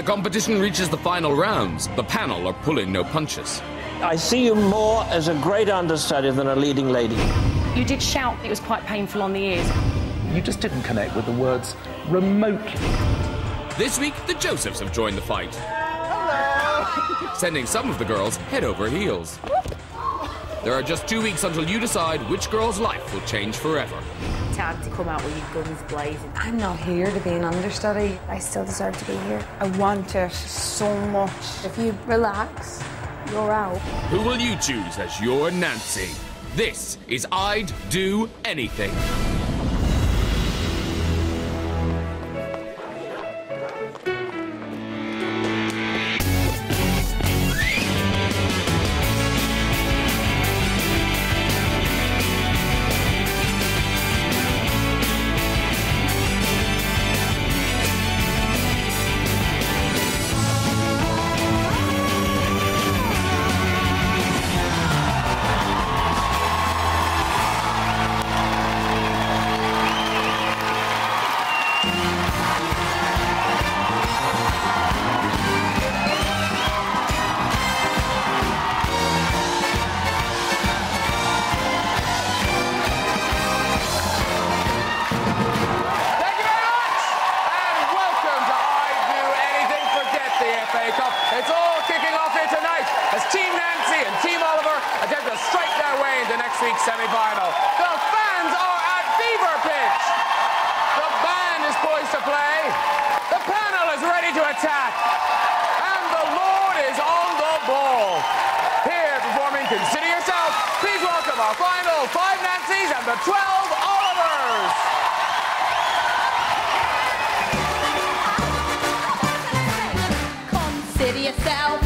the competition reaches the final rounds, the panel are pulling no punches. I see you more as a great understudy than a leading lady. You did shout, it was quite painful on the ears. You just didn't connect with the words remotely. This week, the Josephs have joined the fight. Sending some of the girls head over heels. There are just two weeks until you decide which girl's life will change forever. Time to come out with your guns blazing. I'm not here to be an understudy. I still deserve to be here. I want it so much. If you relax, you're out. Who will you choose as your Nancy? This is I'd Do Anything. Consider Yourself, please welcome our final five Nancys and the 12 Olivers. Consider yourself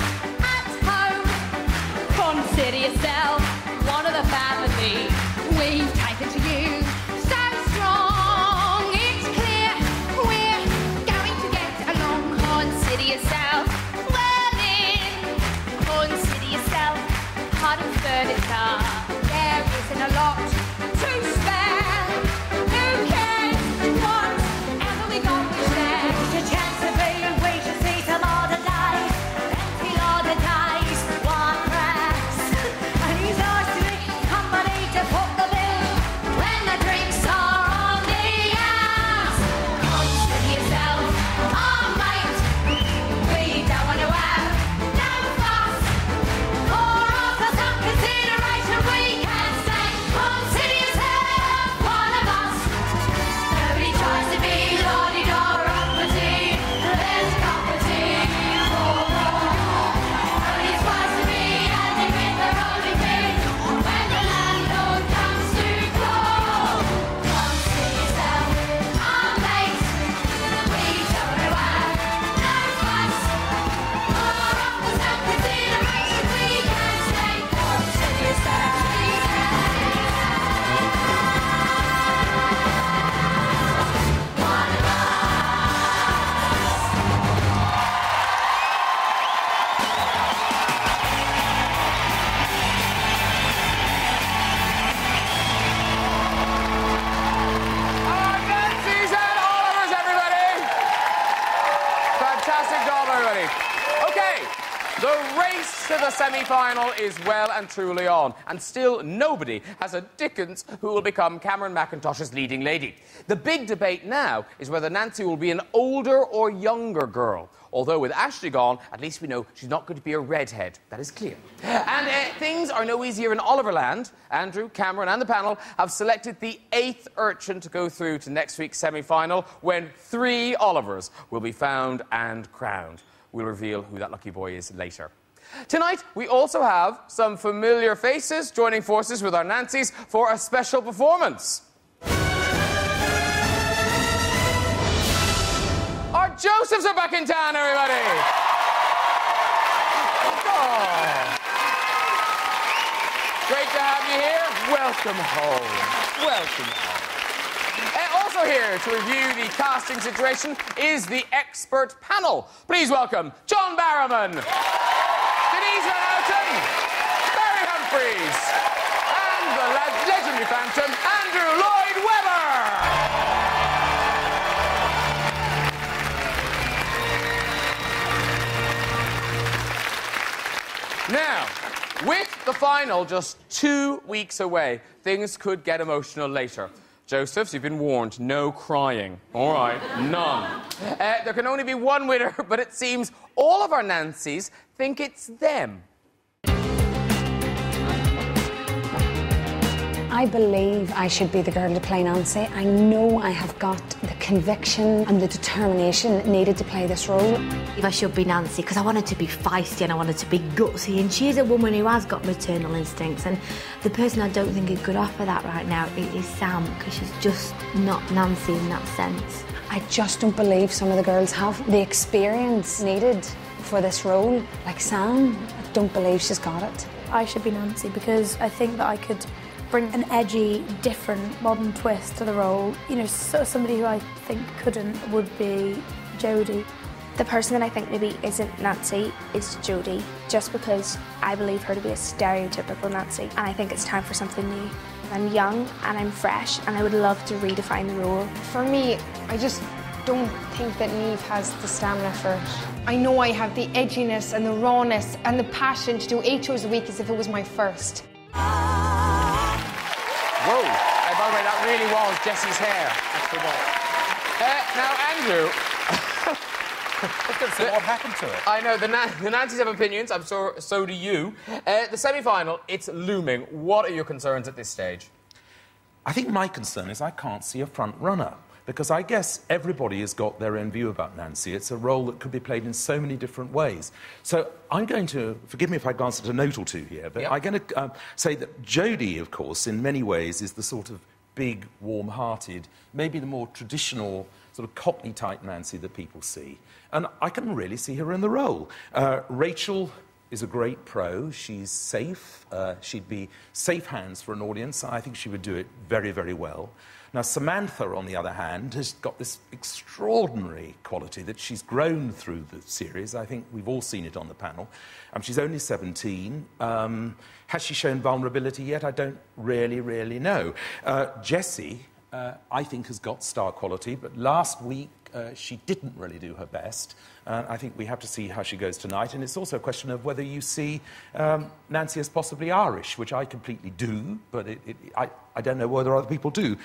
to the semi-final is well and truly on, and still nobody has a Dickens who will become Cameron Mackintosh's leading lady. The big debate now is whether Nancy will be an older or younger girl. Although with Ashley gone, at least we know she's not going to be a redhead. That is clear. And uh, things are no easier in Oliverland. Andrew, Cameron, and the panel have selected the eighth urchin to go through to next week's semi-final, when three Olivers will be found and crowned. We'll reveal who that lucky boy is later. Tonight, we also have some familiar faces joining forces with our Nancys for a special performance. Our Josephs are back in town, everybody! Oh. Great to have you here. Welcome home. Welcome home. Uh, also here to review the casting situation is the expert panel. Please welcome John Barrowman, Denise Ebenezer Houghton, Barry Humphries, and the legendary Phantom, Andrew Lloyd Webber. Now, with the final just two weeks away, things could get emotional later. Josephs, you've been warned. No crying. All right, none. Uh, there can only be one winner, but it seems all of our Nancy's think it's them. I believe I should be the girl to play Nancy. I know I have got the conviction and the determination needed to play this role. If I should be Nancy, because I wanted to be feisty and I wanted to be gutsy, and she's a woman who has got maternal instincts, and the person I don't think could offer that right now is Sam, because she's just not Nancy in that sense. I just don't believe some of the girls have the experience needed for this role. Like Sam, I don't believe she's got it. I should be Nancy because I think that I could bring an edgy, different, modern twist to the role. You know, so somebody who I think couldn't would be Jodie. The person that I think maybe isn't Nancy is Jodie, just because I believe her to be a stereotypical Nancy, and I think it's time for something new. I'm young and I'm fresh, and I would love to redefine the role. For me, I just don't think that Neve has the stamina for it. I know I have the edginess and the rawness and the passion to do eight shows a week as if it was my first. Whoa. Uh, by the way, that really was Jessie's hair. Uh, now, Andrew. so what happened to it? I know, the, Na- the Nancys have opinions, I'm sure so do you. Uh, the semi final, it's looming. What are your concerns at this stage? I think my concern is I can't see a front runner. Because I guess everybody has got their own view about Nancy. It's a role that could be played in so many different ways. So I'm going to, forgive me if I glance at a note or two here, but Yep. I'm going to uh, say that Jodie, of course, in many ways is the sort of big, warm hearted, maybe the more traditional, sort of cockney type Nancy that people see. And I can really see her in the role. Uh, Rachel is a great pro. She's safe. Uh, she'd be safe hands for an audience. I think she would do it very, very well. Now, Samantha, on the other hand, has got this extraordinary quality that she's grown through the series. I think we've all seen it on the panel. Um, she's only 17. Um, has she shown vulnerability yet? I don't really, really know. Uh, Jessie, uh, I think, has got star quality, but last week uh, she didn't really do her best. Uh, I think we have to see how she goes tonight. And it's also a question of whether you see um, Nancy as possibly Irish, which I completely do, but it, it, I, I don't know whether other people do.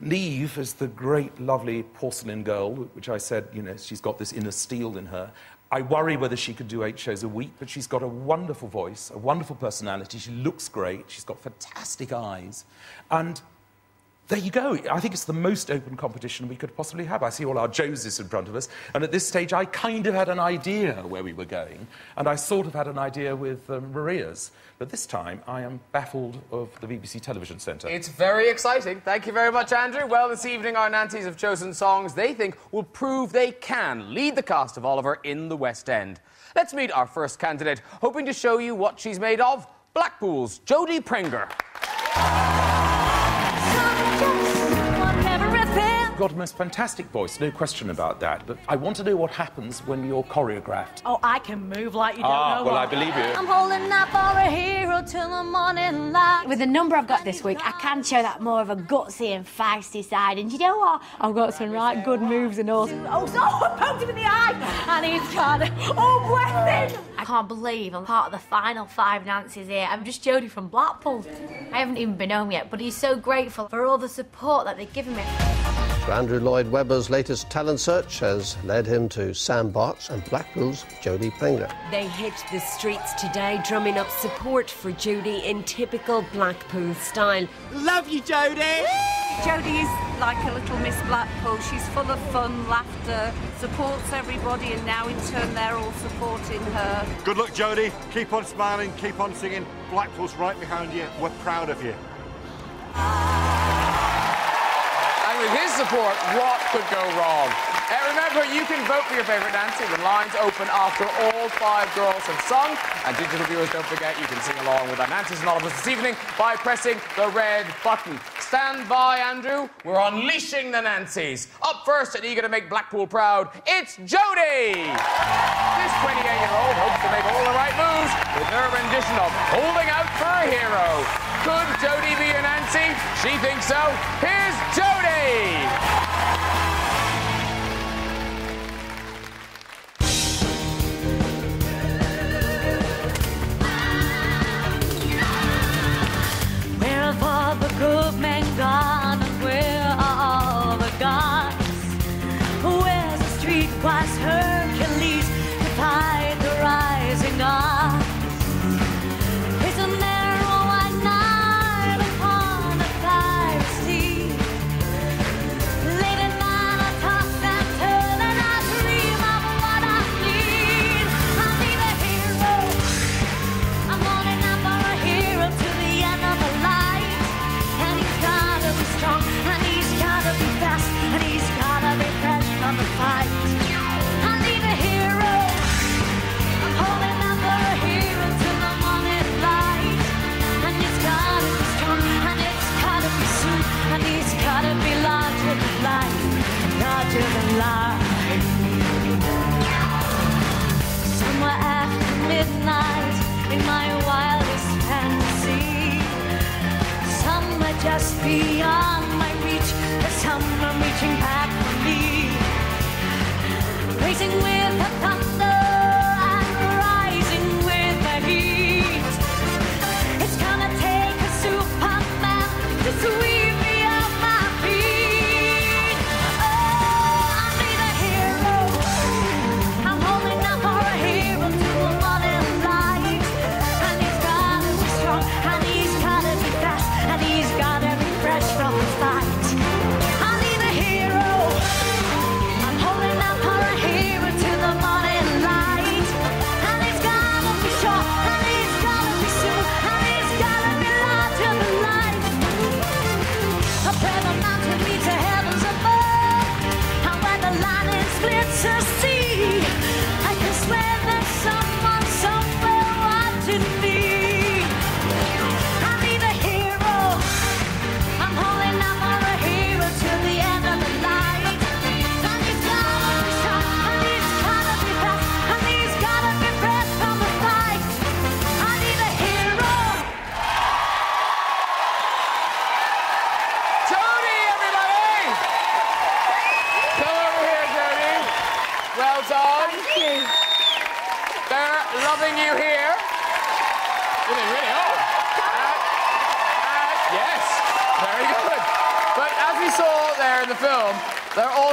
Neve is the great, lovely porcelain girl, which I said, you know, she's got this inner steel in her. I worry whether she could do eight shows a week, but she's got a wonderful voice, a wonderful personality. She looks great. She's got fantastic eyes. And there you go. I think it's the most open competition we could possibly have. I see all our Joses in front of us, and at this stage, I kind of had an idea where we were going, and I sort of had an idea with um, Maria's. But this time, I am baffled of the BBC Television Centre. It's very exciting. Thank you very much, Andrew. Well, this evening, our Nancys have chosen songs they think will prove they can lead the cast of Oliver in the West End. Let's meet our first candidate, hoping to show you what she's made of Blackpool's Jodie Prenger. Got a most fantastic voice, no question about that. But I want to know what happens when you're choreographed. Oh, I can move like you don't Ah, know well, what. I believe you. I'm holding up for a hero till the morning light. With the number I've got this week, I can show that more of a gutsy and feisty side. And you know what? I've got some right good moves and all. Oh, so I poked him in the eye, and he's gone. Oh, bless him! I can't believe I'm part of the final five Nancy's here. I'm just Jodie from Blackpool. I haven't even been home yet, but he's so grateful for all the support that they've given me. So Andrew Lloyd Webber's latest talent search has led him to Sam Box and Blackpool's Jodie Prenger. They hit the streets today, drumming up support for Judy in typical Blackpool style. Love you, Jodie! Jodie is like a little Miss Blackpool. She's full of fun, laughter, supports everybody, and now in turn they're all supporting her. Good luck, Jodie. Keep on smiling, keep on singing. Blackpool's right behind you. We're proud of you. Support, what could go wrong? Uh, remember, you can vote for your favourite Nancy. The lines open after all five girls have sung. And digital viewers, don't forget, you can sing along with our Nancy's Olivers this evening by pressing the red button. Stand by, Andrew. We're unleashing the Nancys. Up first and eager to make Blackpool proud, it's Jodie! This 28-year-old hopes to make all the right moves with her rendition of Holding Out for a Hero. Could Jodie be an auntie? She thinks so. Here's Jodie. all the good men gone. Just beyond my reach, there's someone reaching back for me, racing with the thunder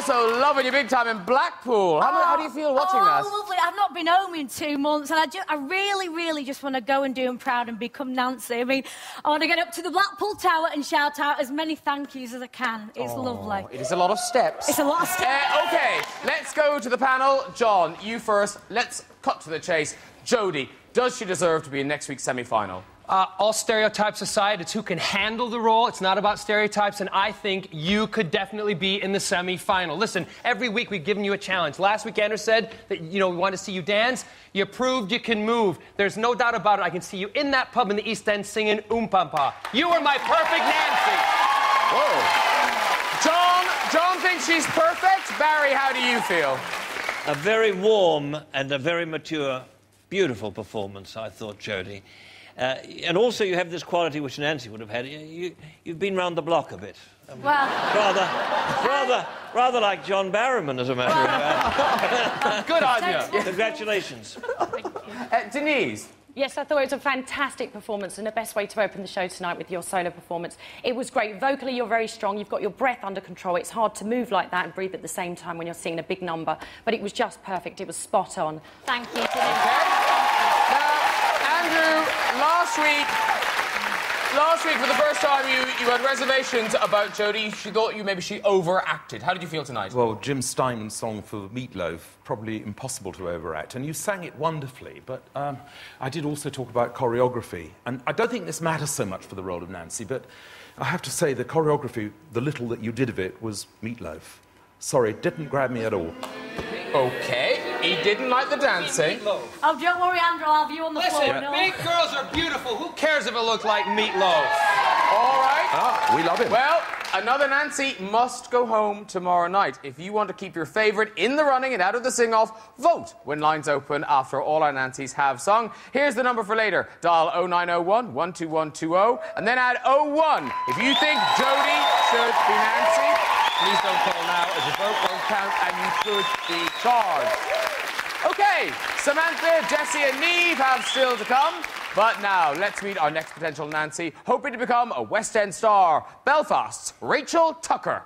also loving you big time in Blackpool. How, how do you feel watching oh, that? lovely. I've not been home in two months, and I, I really, really just want to go and do him proud and become Nancy. I mean, I want to get up to the Blackpool Tower and shout out as many thank yous as I can. It's lovely. It is a lot of steps. It's a lot of steps. Uh, okay, let's go to the panel. John, you first. Let's cut to the chase. Jodie, does she deserve to be in next week's semi-final? Uh, all stereotypes aside, it's who can handle the role. It's not about stereotypes, and I think you could definitely be in the semi-final. Listen, every week we've given you a challenge. Last week, Andrew said that you know we want to see you dance. You proved you can move. There's no doubt about it. I can see you in that pub in the East End singing Oom-Pah-Pah. You are my perfect Nancy. Whoa. John, John thinks she's perfect. Barry, how do you feel? A very warm and a very mature, beautiful performance, I thought, Jodie. Uh, and also, you have this quality which Nancy would have had. You, you, you've been round the block a bit. Um, Well, rather, rather, rather like John Barrowman, as a matter of fact. Good on you. Congratulations. Uh, Denise. Yes, I thought it was a fantastic performance and the best way to open the show tonight with your solo performance. It was great. Vocally, you're very strong. You've got your breath under control. It's hard to move like that and breathe at the same time when you're singing a big number. But it was just perfect. It was spot on. Thank you. Andrew, last week, last week for the first time you, you had reservations about Jodie. She thought you maybe she overacted. How did you feel tonight? Well, Jim Steinman's song for Meat Loaf, probably impossible to overact. And you sang it wonderfully, but um, I did also talk about choreography. And I don't think this matters so much for the role of Nancy, but I have to say the choreography, the little that you did of it, was Meatloaf. Sorry, it didn't grab me at all. Okay, he didn't like the dancing. Oh, don't worry, Andrew. I'll have you on the Listen, floor. no? big girls are beautiful. Who cares if it looks like meatloaf? All right. Ah, we love him. Well, another Nancy must go home tomorrow night. If you want to keep your favourite in the running and out of the sing-off, vote when lines open after all our Nancys have sung. Here's the number for later. Dial 0901 12120 and then add 01 if you think Jodie should be Nancy. Please don't call now as a vote and you could be charged. Okay, Samantha, Jessie, and Neve have still to come. But now, let's meet our next potential Nancy, hoping to become a West End star, Belfast's Rachel Tucker.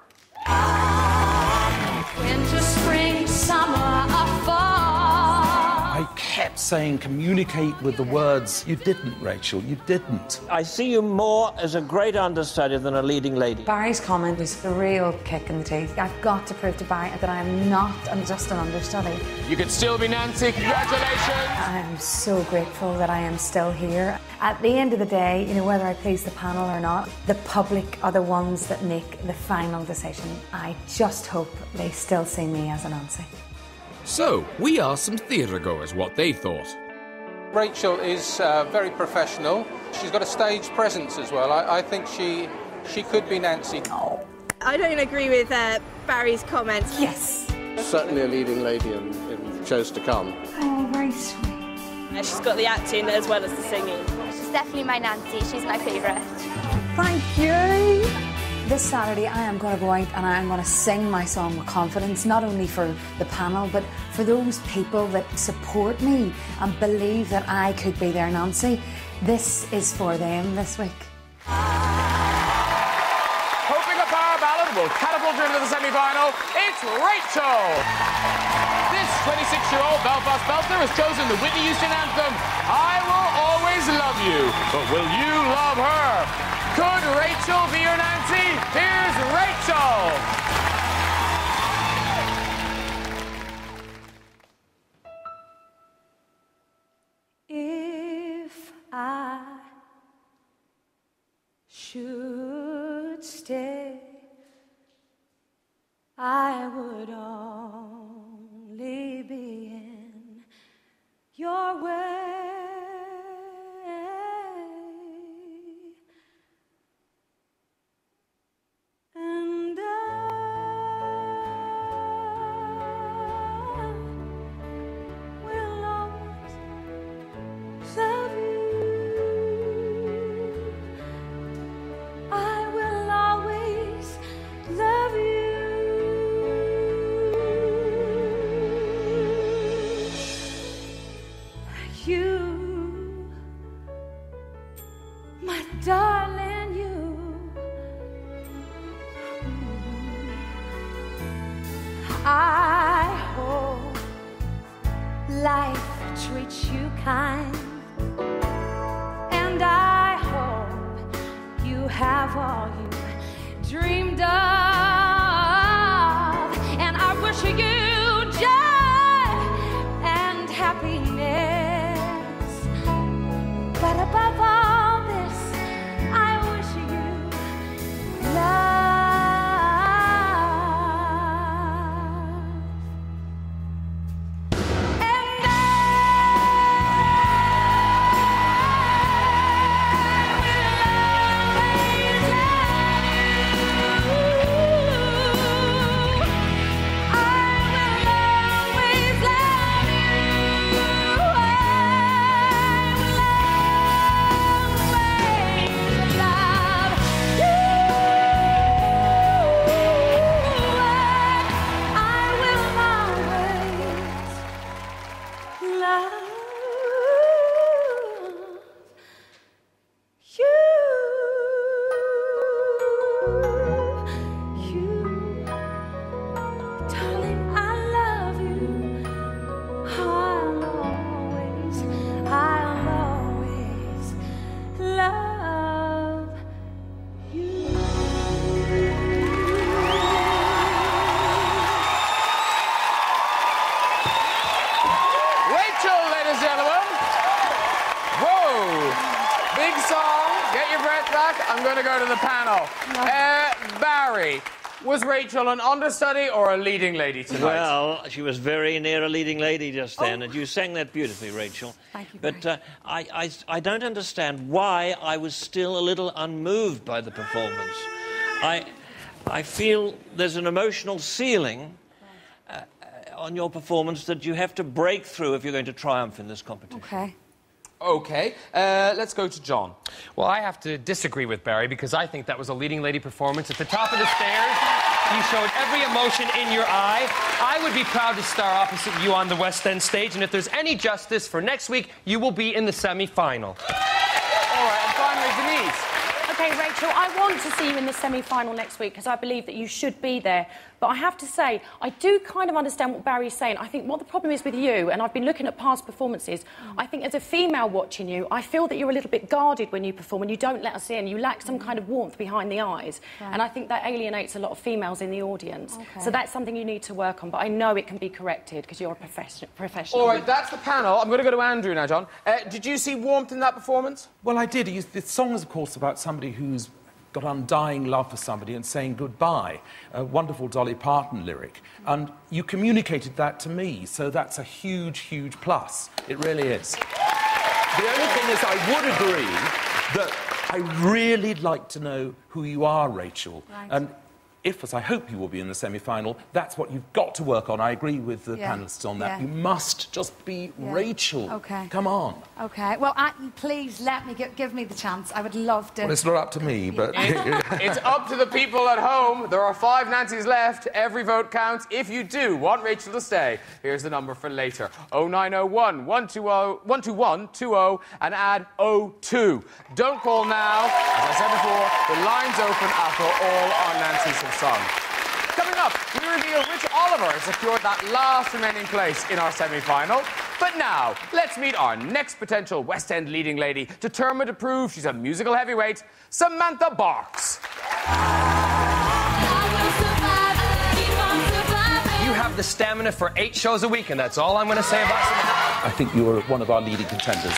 Kept saying communicate with the words. You didn't, Rachel. You didn't. I see you more as a great understudy than a leading lady. Barry's comment was a real kick in the teeth. I've got to prove to Barry that I am not I'm just an understudy. You could still be Nancy. Congratulations. I am so grateful that I am still here. At the end of the day, you know, whether I please the panel or not, the public are the ones that make the final decision. I just hope they still see me as an Nancy. So, we asked some theatre goers what they thought. Rachel is uh, very professional. She's got a stage presence as well. I, I think she she could be Nancy. I don't agree with uh, Barry's comments. Yes. Certainly a leading lady in, in shows to come. Oh, very sweet. She's got the acting as well as the singing. She's definitely my Nancy. She's my favourite. Thank you. This Saturday, I am going to go out and I am going to sing my song with confidence, not only for the panel, but for those people that support me and believe that I could be their Nancy. This is for them this week. Hoping a power ballad will catapult her into the semi-final. It's Rachel. This 26-year-old Belfast belter has chosen the Whitney Houston anthem. I will always love you, but will you love her? Could Rachel be your Nancy? An understudy or a leading lady tonight? Well, she was very near a leading lady just then, and you sang that beautifully, Rachel. Thank you. But uh, I, I, I don't understand why I was still a little unmoved by the performance. I, I feel there's an emotional ceiling uh, uh, on your performance that you have to break through if you're going to triumph in this competition. Okay. Okay, uh, let's go to John. Well, I have to disagree with Barry because I think that was a leading lady performance at the top of the stairs. You showed every emotion in your eye. I would be proud to star opposite you on the West End stage, and if there's any justice for next week, you will be in the semi final. All right, and finally, Denise. Okay, Rachel, I want to see you in the semi-final next week because I believe that you should be there. But I have to say, I do kind of understand what Barry's saying. I think what the problem is with you, and I've been looking at past performances, I think as a female watching you, I feel that you're a little bit guarded when you perform and you don't let us in. You lack some kind of warmth behind the eyes. Right. And I think that alienates a lot of females in the audience. Okay. So that's something you need to work on. But I know it can be corrected because you're a profession- professional. All right, that's the panel. I'm going to go to Andrew now, John. Uh, did you see warmth in that performance? Well, I did. He's- The song is, of course, about somebody who's got undying love for somebody and saying goodbye. A wonderful Dolly Parton lyric. And you communicated that to me, so that's a huge, huge plus. It really is. The only thing is, I would agree that I really like to know who you are, Rachel. Right. And if, as I hope you will be in the semi final, that's what you've got to work on. I agree with the Yeah. panelists on that. Yeah. You must just be Yeah. Rachel. Okay. Come on. Okay. Well, I, please let me gi- give me the chance. I would love to. Well, it's not up to me, but. it's up to the people at home. There are five Nancys left. Every vote counts. If you do want Rachel to stay, here's the number for later 0901 120 121 20 and add 02. Don't call now. As I said before, the line's open after all our Nancys have sung. Coming up, we reveal which Oliver has secured that last remaining place in our semi final. But now, let's meet our next potential West End leading lady, determined to prove she's a musical heavyweight, Samantha Barks. You have the stamina for eight shows a week, and that's all I'm going to say about Samantha. I think you are one of our leading contenders.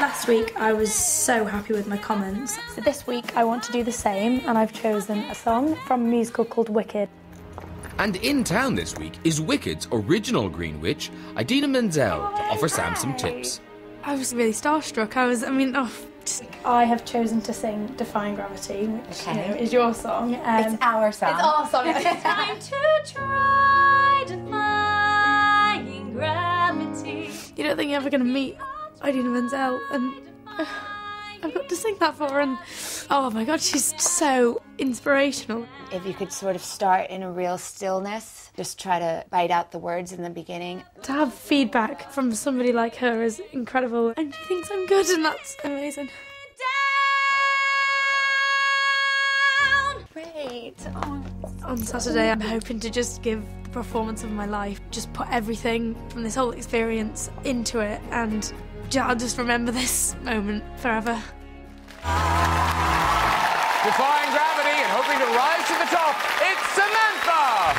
Last week I was so happy with my comments. So this week I want to do the same and I've chosen a song from a musical called Wicked. And in town this week is Wicked's original Green Witch, Idina Menzel, to offer Sam some tips. I was really starstruck. I was, I mean, oh, I have chosen to sing Defying Gravity, which you know, is your song. Um, It's our song. It's our song. It's time to try defying gravity. You don't think you're ever going to meet Idina Menzel, and uh, I've got to sing that for her, and oh my god, she's so inspirational. If you could sort of start in a real stillness, just try to bite out the words in the beginning. To have feedback from somebody like her is incredible, and she thinks I'm good, and that's amazing. Great. Oh. On Saturday, I'm hoping to just give the performance of my life, just put everything from this whole experience into it, and I'll just remember this moment forever. Defying gravity and hoping to rise to the top, it's Samantha!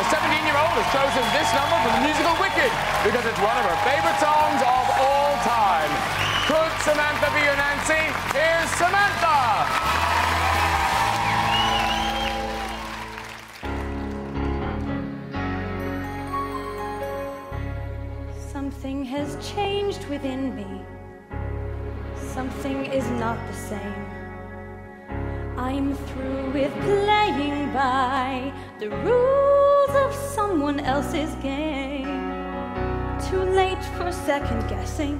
The 17 year old has chosen this number from the musical Wicked because it's one of her favourite songs of all time. Could Samantha be your Nancy? Here's Samantha! Something has changed within me. Something is not the same. I'm through with playing by the rules of someone else's game. Too late for second guessing.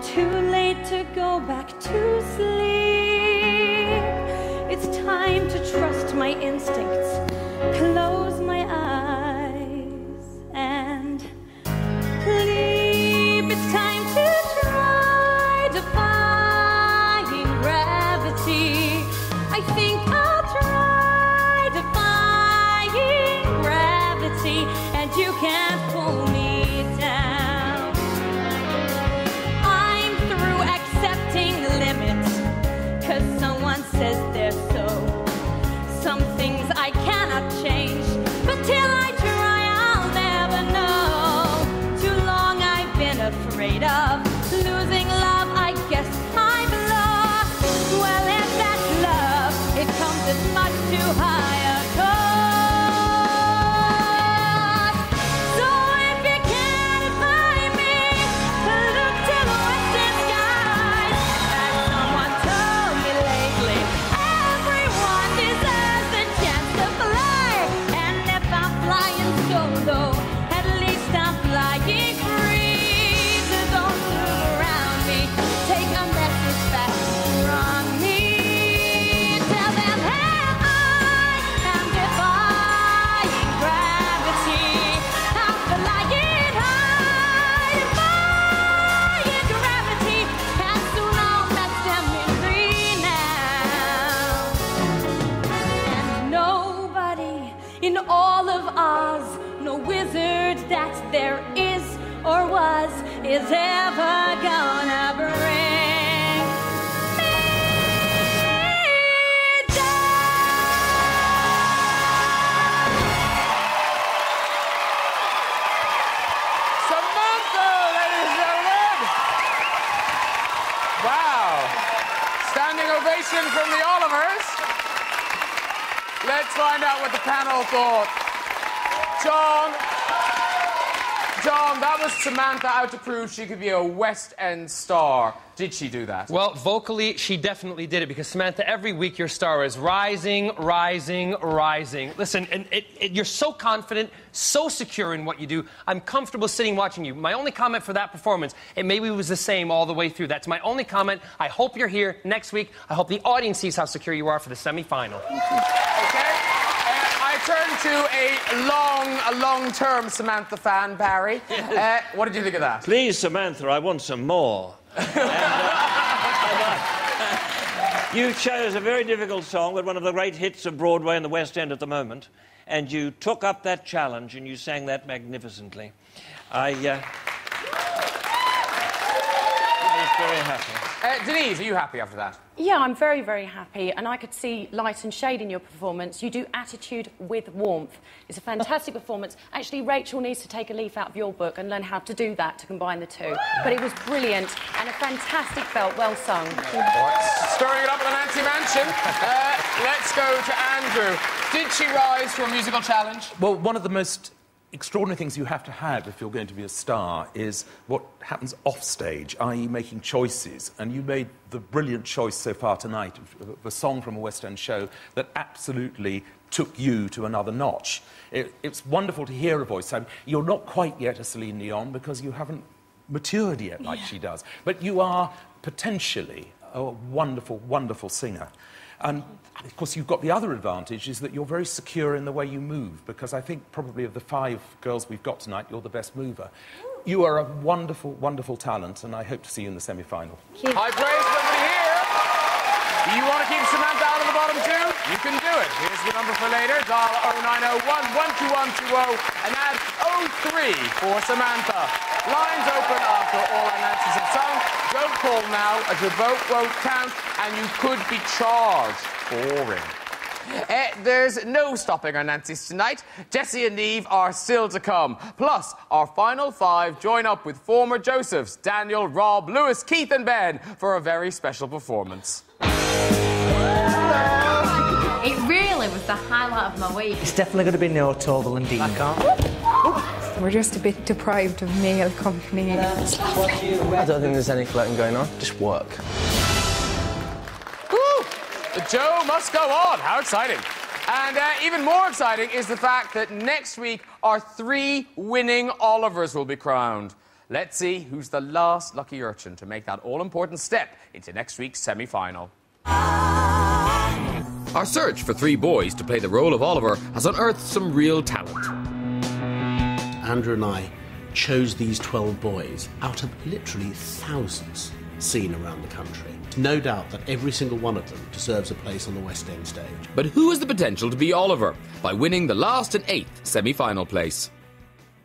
Too late to go back to sleep. It's time to trust my instincts. Close out what the panel thought. John. John, that was Samantha out to prove she could be a West End star. Did she do that? Well, vocally, she definitely did it because Samantha, every week your star is rising, rising, rising. Listen, and it, it, you're so confident, so secure in what you do. I'm comfortable sitting watching you. My only comment for that performance, it maybe was the same all the way through. That's my only comment. I hope you're here next week. I hope the audience sees how secure you are for the semifinal. Turn to a long, a long-term Samantha fan, Barry. Uh, what did you think of that? Please, Samantha, I want some more. You chose a very difficult song, but one of the great hits of Broadway and the West End at the moment, and you took up that challenge and you sang that magnificently. I, uh, I was very happy. Uh, Denise, are you happy after that? Yeah, I'm very, very happy, and I could see light and shade in your performance. You do attitude with warmth. It's a fantastic performance. Actually, Rachel needs to take a leaf out of your book and learn how to do that to combine the two. But it was brilliant and a fantastic belt. Well sung. Stirring it up at the Nancy Mansion. Uh, let's go to Andrew. Did she rise to a musical challenge? Well, one of the most extraordinary things you have to have if you're going to be a star is what happens off stage, i.e., making choices. And you made the brilliant choice so far tonight of a song from a West End show that absolutely took you to another notch. It, it's wonderful to hear a voice. I mean, you're not quite yet a Celine Dion because you haven't matured yet like she does. But you are potentially a wonderful, wonderful singer. And of course, you've got the other advantage is that you're very secure in the way you move, because I think probably of the five girls we've got tonight, you're the best mover. You are a wonderful, wonderful talent, and I hope to see you in the semi final. High praise for everybody here. Do you want to keep Samantha out of the bottom two? You can do it. Here's the number for later. Dial 0901 12120 and add 03 for Samantha. Lines open after all our Nancy's have sung. Don't call now, as your vote won't count, and you could be charged. Boring. Eh, there's no stopping our Nancy's tonight. Jessie and Eve are still to come. Plus, our final five join up with former Josephs, Daniel, Rob, Lewis, Keith, and Ben for a very special performance. It really was the highlight of my week. It's definitely going to be no Torvill and Dean. I can't. We're just a bit deprived of male company. I don't think there's any flirting going on. Just work. The Joe must go on. How exciting. And uh, even more exciting is the fact that next week our three winning Olivers will be crowned. Let's see who's the last lucky urchin to make that all important step into next week's semi final. Our search for three boys to play the role of Oliver has unearthed some real talent. Andrew and I chose these 12 boys out of literally thousands seen around the country. No doubt that every single one of them deserves a place on the West End stage. But who has the potential to be Oliver by winning the last and eighth semi final place?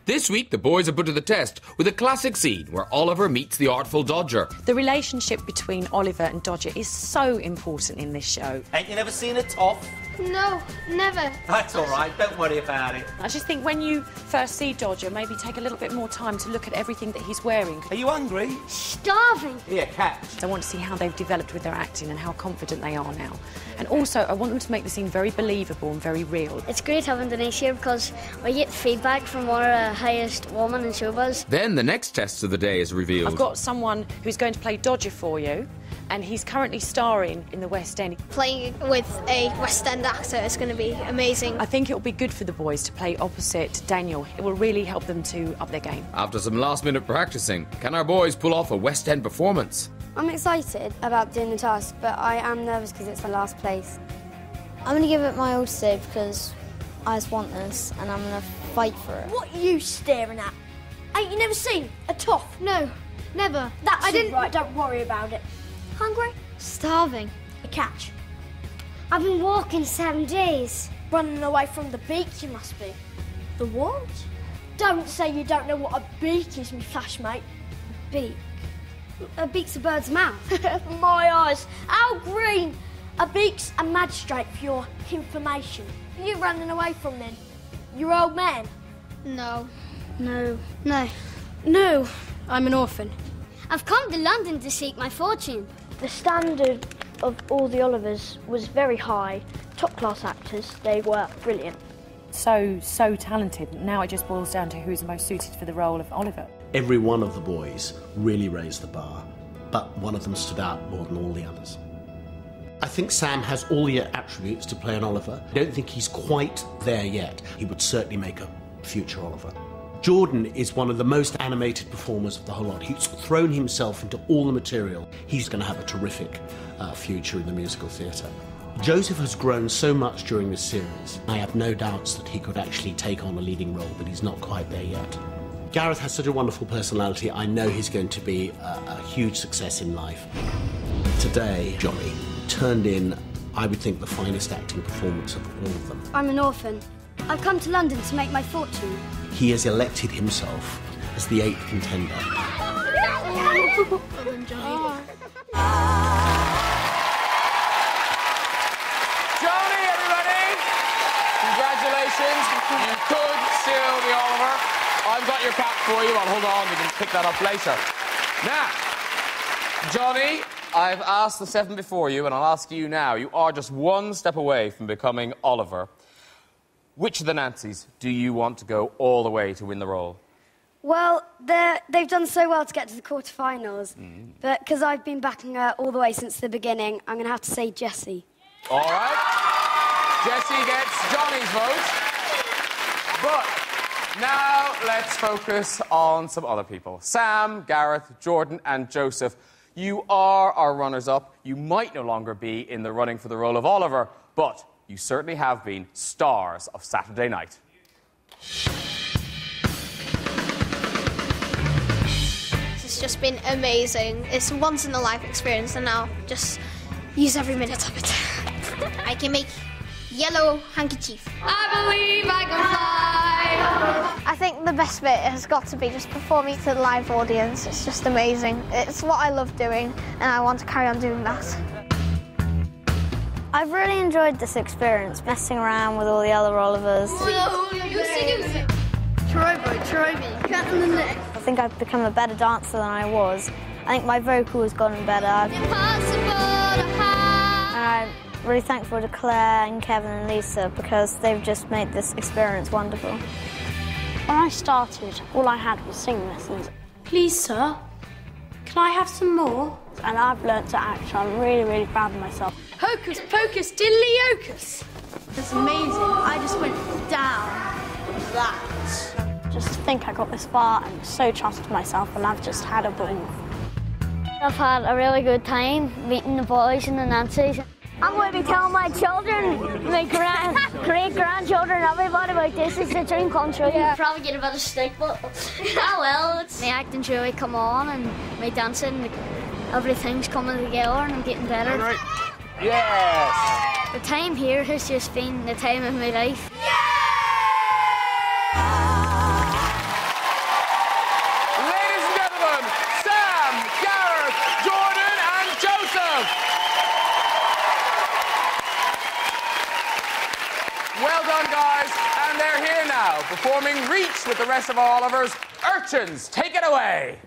This week, the boys are put to the test with a classic scene where Oliver meets the artful Dodger. The relationship between Oliver and Dodger is so important in this show. Ain't you never seen a toff? No, never. That's all right. Don't worry about it. I just think when you first see Dodger, maybe take a little bit more time to look at everything that he's wearing. Are you hungry? Starving. Yeah, catch. I want to see how they've developed with their acting and how confident they are now. And also, I want them to make the scene very believable and very real. It's great having Denise here because we get feedback from one of the highest women in showbiz. Then the next test of the day is revealed. I've got someone who's going to play Dodger for you, and he's currently starring in the West End. Playing with a West End actor is going to be amazing. I think it will be good for the boys to play opposite Daniel. It will really help them to up their game. After some last minute practicing, can our boys pull off a West End performance? I'm excited about doing the task, but I am nervous because it's the last place. I'm going to give it my all today because I just want this and I'm going to fight for it. What are you staring at? Ain't you never seen a toff? No, never. That's I didn't. right. Don't worry about it. Hungry? Starving. A catch. I've been walking seven days. Running away from the beach, you must be. The what? Don't say you don't know what a beak is, me flash mate. Beak? A beak's a bird's mouth. My eyes, how green! A beak's a magistrate for your information. Are you running away from then? Your old man? No. No. No. No. I'm an orphan. I've come to London to seek my fortune. The standard of all the Olivers was very high. Top class actors, they were brilliant. So, so talented. Now it just boils down to who's most suited for the role of Oliver. Every one of the boys really raised the bar, but one of them stood out more than all the others. I think Sam has all the attributes to play an Oliver. I don't think he's quite there yet. He would certainly make a future Oliver. Jordan is one of the most animated performers of the whole lot. He's thrown himself into all the material. He's going to have a terrific uh, future in the musical theatre. Joseph has grown so much during this series. I have no doubts that he could actually take on a leading role, but he's not quite there yet. Gareth has such a wonderful personality. I know he's going to be a, a huge success in life. Today, Johnny turned in, I would think, the finest acting performance of all of them. I'm an orphan. I've come to London to make my fortune. He has elected himself as the eighth contender. Johnny, everybody! Congratulations. You could still be Oliver. I've got your cap for you. I'll hold on. You can pick that up later. Now, Johnny, I've asked the seven before you, and I'll ask you now. You are just one step away from becoming Oliver. Which of the Nancys do you want to go all the way to win the role? Well, they've done so well to get to the quarterfinals. Mm. But because I've been backing her all the way since the beginning, I'm going to have to say Jessie. All right. Jessie gets Johnny's vote. But now let's focus on some other people. Sam, Gareth, Jordan, and Joseph. You are our runners up. You might no longer be in the running for the role of Oliver, but you certainly have been stars of Saturday night. It's just been amazing. It's a once in a life experience, and I'll just use every minute of it. I can make yellow handkerchief. I believe I can fly. I think the best bit has got to be just performing to the live audience. It's just amazing. It's what I love doing, and I want to carry on doing that. I've really enjoyed this experience, messing around with all the other Olivers. Troy boy, Troy in the neck. I think I've become a better dancer than I was. I think my vocal has gotten better. And I'm really thankful to Claire and Kevin and Lisa because they've just made this experience wonderful. When I started, all I had was singing lessons. Please, sir, can I have some more? And I've learnt to act, so I'm really, really proud of myself. Hocus pocus diddly hocus! It's amazing. I just went down that. Just to think I got this far, I'm so chuffed with myself, and I've just had a ball. I've had a really good time meeting the boys and the Nancys. I'm going to be telling my children, my grand, great grandchildren, everybody about this. It's a dream come true. Yeah. Probably get a bit of stick, but oh well. It's... My acting really come on and my dancing, everything's coming together and I'm getting better. Right. Yes! The time here has just been the time of my life. Ladies performing Reach with the rest of Olivers. Urchins, take it away.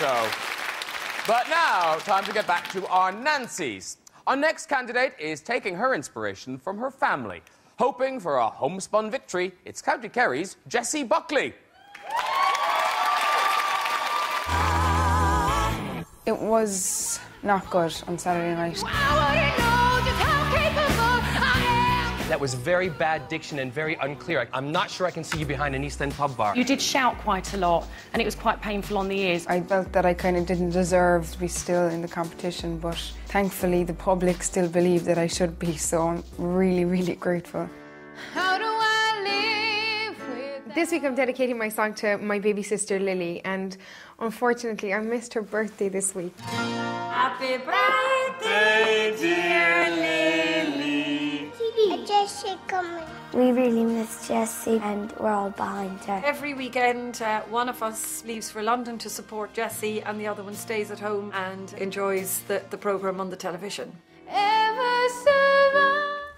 Results show. But now, time to get back to our Nancy's. Our next candidate is taking her inspiration from her family. Hoping for a homespun victory, it's County Kerry's Jessie Buckley. It was not good on Saturday night. That was very bad diction and very unclear. I'm not sure I can see you behind an East End pub bar. You did shout quite a lot, and it was quite painful on the ears. I felt that I kind of didn't deserve to be still in the competition, but thankfully the public still believe that I should be, so I'm really, really grateful. How do I live This week I'm dedicating my song to my baby sister Lily, and unfortunately I missed her birthday this week. Happy birthday, dear Lily. Jessie coming. We really miss Jessie and we're all behind her. Every weekend, uh, one of us leaves for London to support Jessie, and the other one stays at home and enjoys the, the programme on the television.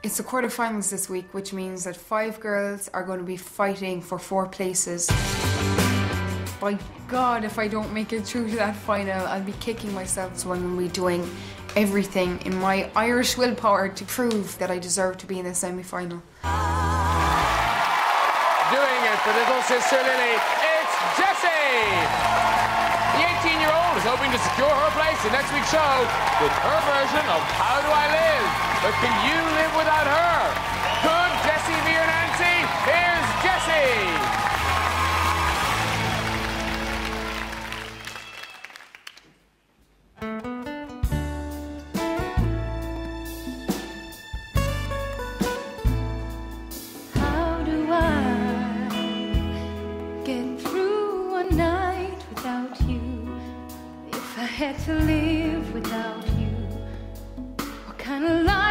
It's the quarterfinals this week, which means that five girls are going to be fighting for four places. By God, if I don't make it through to that final, I'll be kicking myself. So I'm going to be doing everything in my Irish willpower to prove that I deserve to be in the semi final. Doing it for little sister Lily, it's Jessie! The 18 year old is hoping to secure her place in next week's show with her version of How Do I Live? But can you live without her? Had to live without you, what kind of life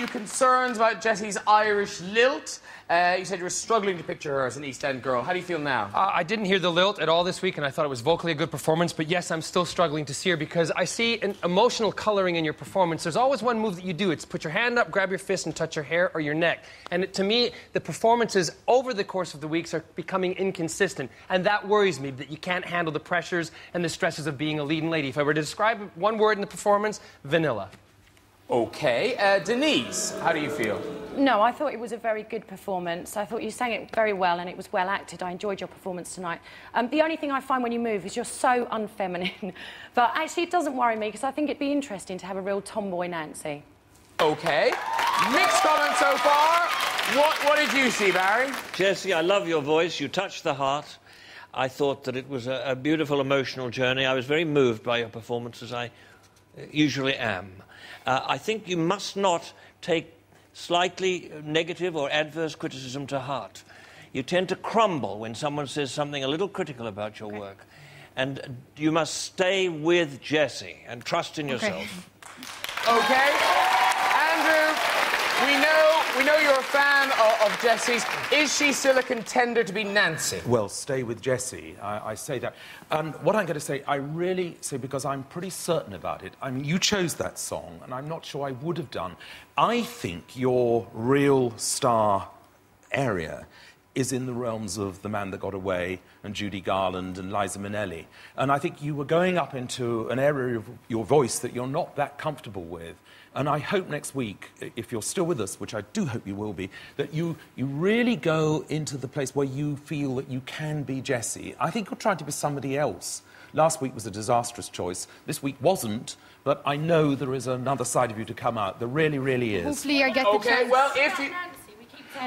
you concerned about Jessie's Irish lilt. Uh, you said you were struggling to picture her as an East End girl. How do you feel now? Uh, I didn't hear the lilt at all this week, and I thought it was vocally a good performance. But yes, I'm still struggling to see her because I see an emotional coloring in your performance. There's always one move that you do. It's put your hand up, grab your fist, and touch your hair or your neck. And it, to me, the performances over the course of the weeks are becoming inconsistent, and that worries me that you can't handle the pressures and the stresses of being a leading lady. If I were to describe one word in the performance, vanilla. Okay, uh, Denise, how do you feel? No, I thought it was a very good performance. I thought you sang it very well and it was well acted. I enjoyed your performance tonight. Um, the only thing I find when you move is you're so unfeminine. but actually, it doesn't worry me because I think it'd be interesting to have a real tomboy Nancy. Okay. Mixed comments so far. What, what did you see, Barry? Jessie, I love your voice. You touched the heart. I thought that it was a, a beautiful emotional journey. I was very moved by your performance, as I uh, usually am. Uh, I think you must not take slightly negative or adverse criticism to heart. You tend to crumble when someone says something a little critical about your work. And you must stay with Jessie and trust in yourself. Okay. Andrew, we know, we know you're a fan of, of Jessie's. Is she still a contender to be Nancy? Well, stay with Jessie. I, I say that. And what I'm going to say, I really say because I'm pretty certain about it. I mean, you chose that song, and I'm not sure I would have done. I think your real star area is in the realms of The Man That Got Away and Judy Garland and Liza Minnelli. And I think you were going up into an area of your voice that you're not that comfortable with. And I hope next week, if you're still with us, which I do hope you will be, that you, you really go into the place where you feel that you can be Jessie. I think you're trying to be somebody else. Last week was a disastrous choice. This week wasn't, but I know there is another side of you to come out. There really, really is. Hopefully, I get the Okay, chance. well, if you.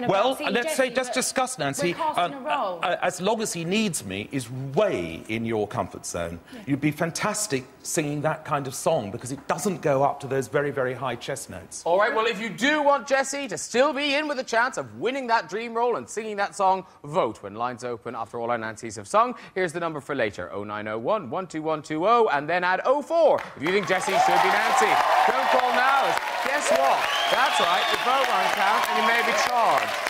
Well, let's say, let's discuss, Nancy. We're casting Um, a role. uh, as long as he needs me, is way in your comfort zone. You'd be fantastic singing that kind of song because it doesn't go up to those very, very high chest notes. All right, well, if you do want Jessie to still be in with a chance of winning that dream role and singing that song, vote when lines open after all our Nancys have sung. Here's the number for later 0901 12120 and then add 04 if you think Jessie should be Nancy. Don't call now. Guess what? That's right, the vote won't count and you may be charged.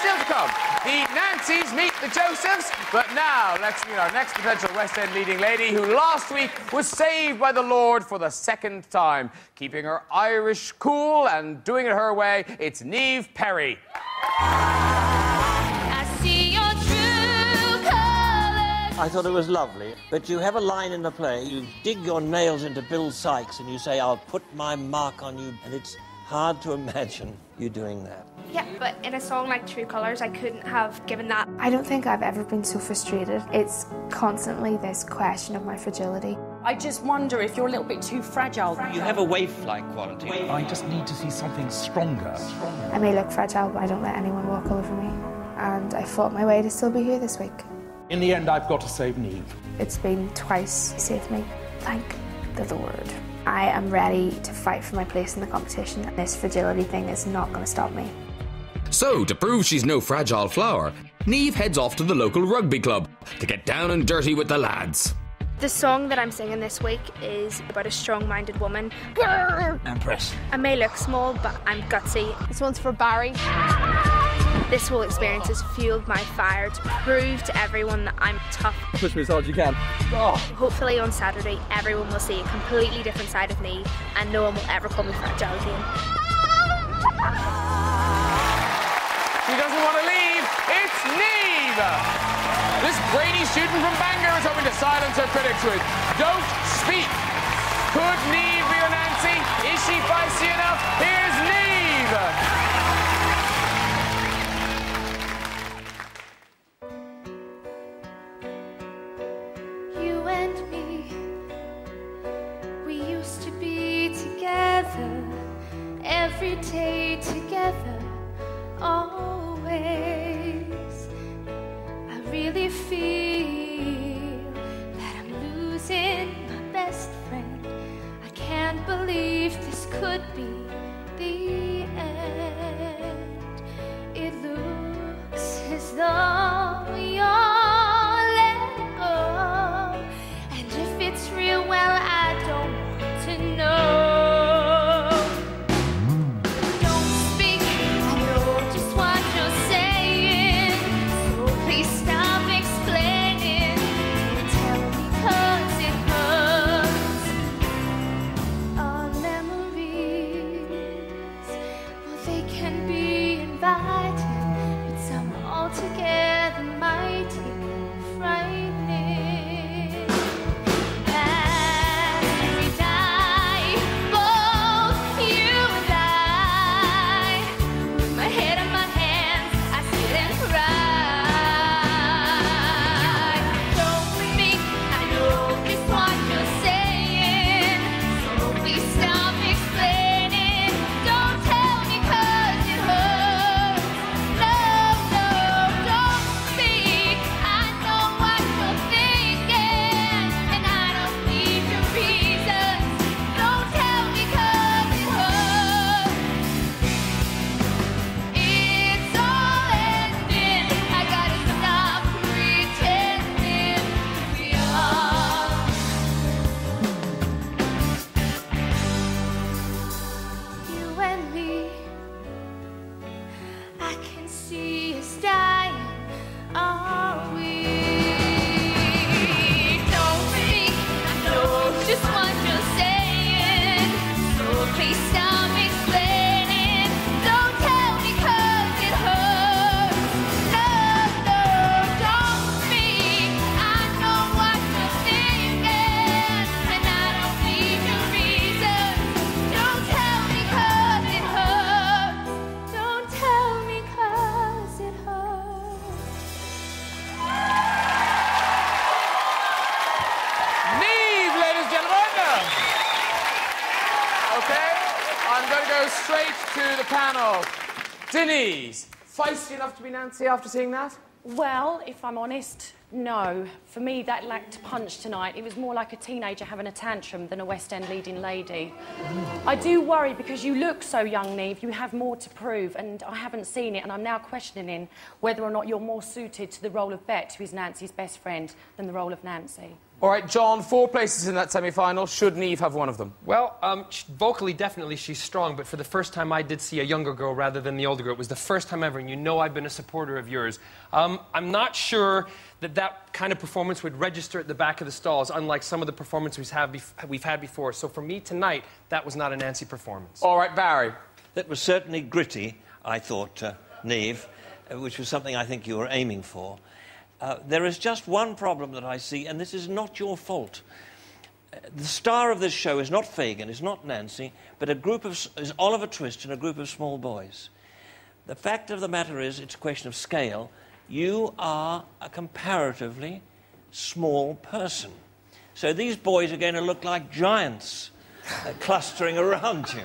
Still to come, the Nancys meet the Josephs, but now let's meet our next potential West End leading lady who last week was saved by the Lord for the second time. Keeping her Irish cool and doing it her way, it's Niamh Perry. I see your true colors. I thought it was lovely. But you have a line in the play, you dig your nails into Bill Sikes and you say, I'll put my mark on you. And it's hard to imagine you doing that. Yeah, but in a song like True Colors, I couldn't have given that. I don't think I've ever been so frustrated. It's constantly this question of my fragility. I just wonder if you're a little bit too fragile. You have a waif-like quality. I just need to see something stronger. I may look fragile, but I don't let anyone walk all over me. And I fought my way to still be here this week. In the end, I've got to save Niamh. It's been twice saved me. Thank the Lord. I am ready to fight for my place in the competition. and This fragility thing is not going to stop me. So, to prove she's no fragile flower, Niamh heads off to the local rugby club to get down and dirty with the lads. The song that I'm singing this week is about a strong minded woman. Empress. I may look small, but I'm gutsy. This one's for Barry. This whole experience has fueled my fire to prove to everyone that I'm tough. Push me as hard as you can. Oh. Hopefully on Saturday, everyone will see a completely different side of me and no one will ever call me fragile again. She doesn't want to leave. It's Niamh. This brainy student from Bangor is hoping to silence her critics with Don't Speak. Could Niamh be your Nancy? Is she feisty enough? Here's Niamh. Every day together, always. I really feel that I'm losing my best friend. I can't believe this could be the end. It looks as though straight to the panel. Denise, feisty enough to be Nancy after seeing that? Well, if I'm honest, no. For me, that lacked punch tonight. It was more like a teenager having a tantrum than a West End leading lady. I do worry because you look so young, Niamh. You have more to prove, and I haven't seen it, and I'm now questioning whether or not you're more suited to the role of Bet, who is Nancy's best friend, than the role of Nancy. All right, John, four places in that semi final. Should Niamh have one of them? Well, um, sh- vocally, definitely she's strong, but for the first time I did see a younger girl rather than the older girl. It was the first time ever, and you know I've been a supporter of yours. Um, I'm not sure that that kind of performance would register at the back of the stalls, unlike some of the performances we've had, bef- we've had before. So for me tonight, that was not a Nancy performance. All right, Barry. That was certainly gritty, I thought, uh, Niamh, uh, which was something I think you were aiming for. Uh, there is just one problem that I see, and this is not your fault. Uh, The star of this show is not Fagin, is not Nancy, but a group of is Oliver Twist and a group of small boys. The fact of the matter is, it's a question of scale. You are a comparatively small person. So these boys are going to look like giants uh, clustering around you.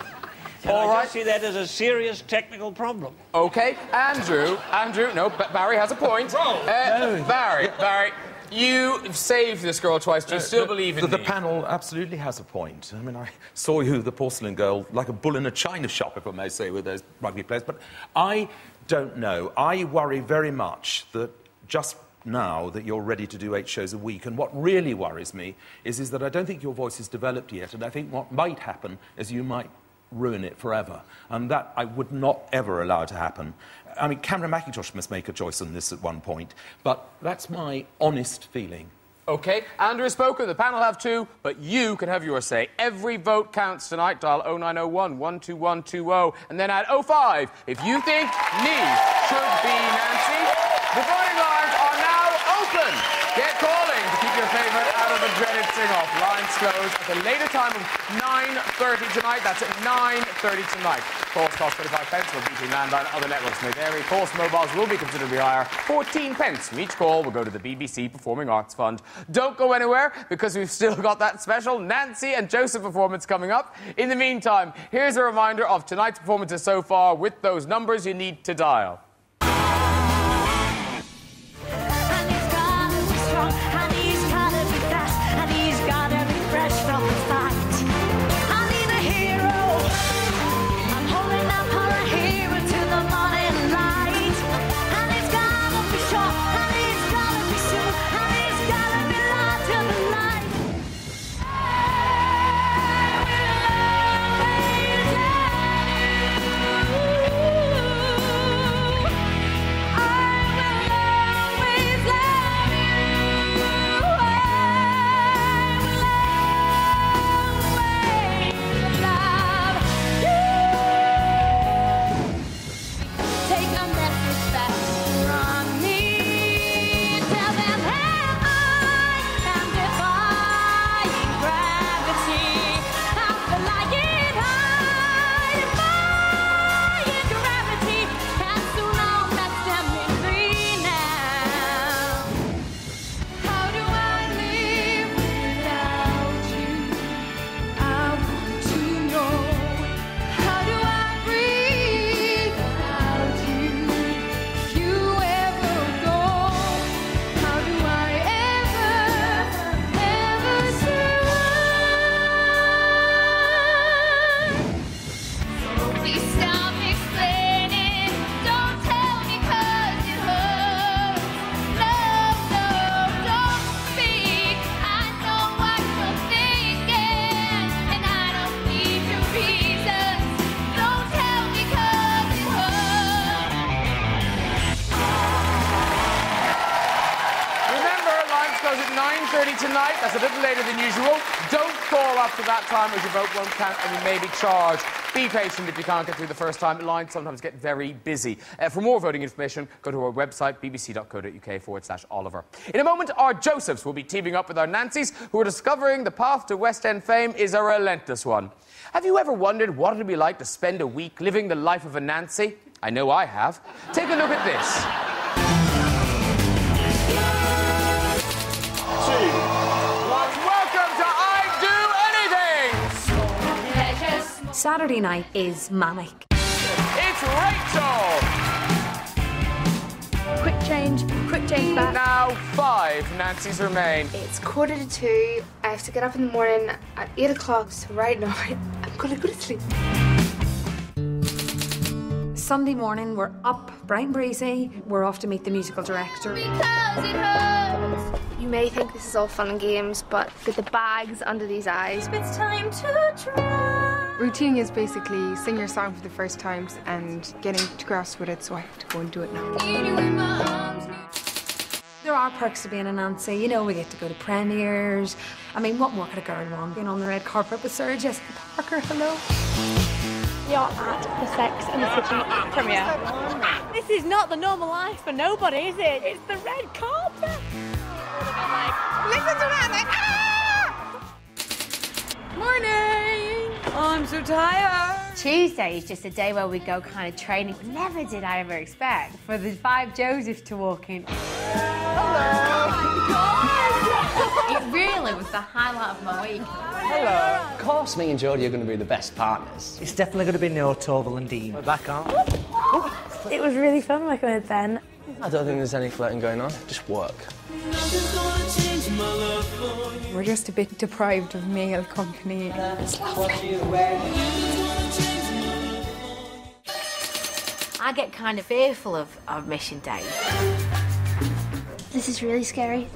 And All I right. just see that as a serious technical problem. Okay, Andrew. Andrew, no, but Barry has a point. Uh, Barry, Barry, you've saved this girl twice. Do you Uh, still the- believe in the, the panel absolutely has a point. I mean, I saw you, the porcelain girl, like a bull in a china shop, if I may say, with those rugby players. But I don't know. I worry very much that just now that you're ready to do eight shows a week, and what really worries me is, is that I don't think your voice is developed yet, and I think what might happen is you might ruin it forever. And that I would not ever allow to happen. I mean, Cameron Mackintosh must make a choice on this at one point, but that's my honest feeling. Okay, Andrew has spoken. The panel have two, but you can have your say. Every vote counts tonight. Dial 0901 12120 and then add 05 if you think Niamh should be Nancy. The voting lines are now open. Get calling to keep your favourite out of the dreaded sing-off. Lines close at the later time of 9.30 tonight. That's at 9.30 tonight. Calls cost 25 pence for BT Landline. Other networks may vary. Calls mobiles will be considerably higher. 14 pence from each call will go to the BBC Performing Arts Fund. Don't go anywhere because we've still got that special Nancy and Joseph performance coming up. In the meantime, here's a reminder of tonight's performances so far with those numbers you need to dial. As your vote won't count and you may be charged. Be patient if you can't get through the first time. Lines sometimes get very busy. Uh, for more voting information, go to our website, bbc.co.uk forward slash Oliver. In a moment, our Josephs will be teaming up with our Nancys, who are discovering the path to West End fame is a relentless one. Have you ever wondered what it'd be like to spend a week living the life of a Nancy? I know I have. Take a look at this. Saturday night is manic. It's Rachel! Quick change, quick change back. Now five Nancy's remain. It's quarter to two. I have to get up in the morning at eight o'clock. So right now, I'm gonna go to sleep. Sunday morning, we're up bright and breezy. We're off to meet the musical director. You may think this is all fun and games, but with the bags under these eyes, it's time to try. Routine is basically sing your song for the first times and getting to grasp with it, so I have to go and do it now. There are perks to being a Nancy. You know, we get to go to premieres. I mean, what more could a girl want? Being on the red carpet with Sarah Jessica Parker, hello. You're at the Sex and the City premiere. This is not the normal life for nobody, is it? It's the red carpet. Listen to that, like, ah! Morning! I'm so tired. Tuesday is just a day where we go kind of training. Never did I ever expect for the five Josephs to walk in. Hello. it really was the highlight of my week. Hello. Of course, me and Jodie are going to be the best partners. It's definitely going to be Neil, Torvill and Dean. We're back on. It was really fun working with Ben. I don't think there's any flirting going on. Just work. We're just a bit deprived of male company. It's lovely. I get kind of fearful of, of mission day. This is really scary.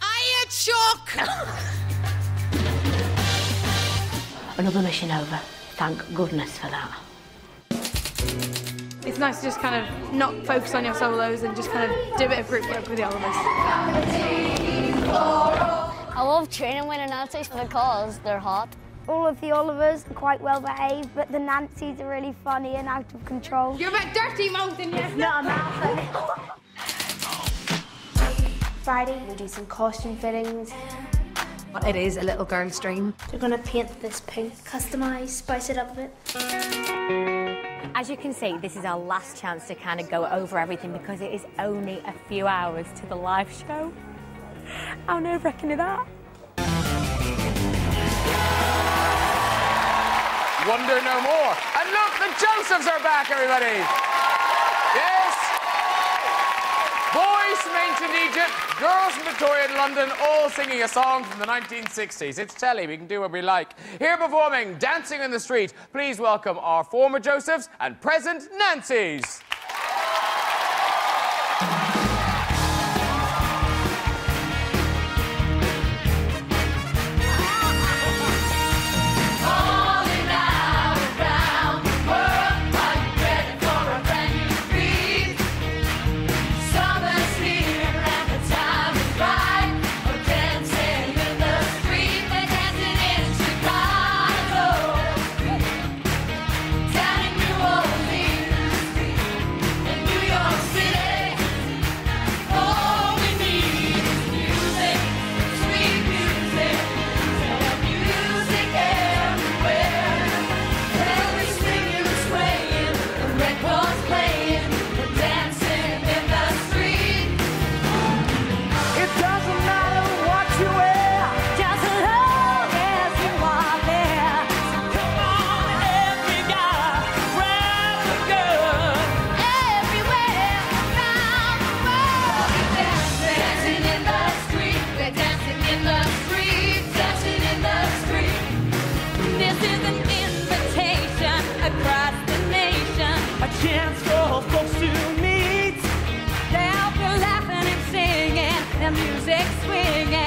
I had shock! Another mission over. Thank goodness for that. It's nice to just kind of not focus on your solos and just kind of do a bit of group work with the Olivers. I love training with the Nancys because they're hot. All of the Olivers are quite well behaved, but the Nancys are really funny and out of control. You're a bit dirty mouthing, yeah. Not a mouth. Friday, we'll do some costume fittings. It is a little girl's dream. We're gonna paint this pink, customize, spice it up a bit. As you can see, this is our last chance to kind of go over everything because it is only a few hours to the live show. How nerve wracking is that? Wonder no more. And look, the Josephs are back, everybody. Yes. From ancient Egypt, girls from Victorian London, all singing a song from the 1960s. It's telly, we can do what we like. Here performing Dancing in the Street, please welcome our former Josephs and present Nancy's. next swing.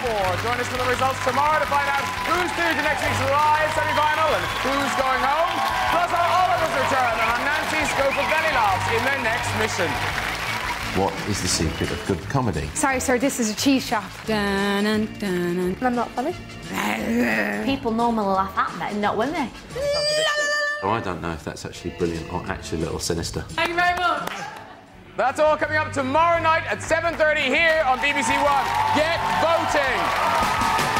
Four. Join us for the results tomorrow to find out who's through to next week's live semi-final and who's going home. Plus how Oliver's return and how Nancy's go for belly laughs in their next mission. What is the secret of good comedy? Sorry, sir, this is a cheese shop. Dun, dun, dun, I'm not funny. People normally laugh at me, not with me. Oh, I don't know if that's actually brilliant or actually a little sinister. Thank you very much. That's all coming up tomorrow night at 7.30 here on BBC One. Get voting!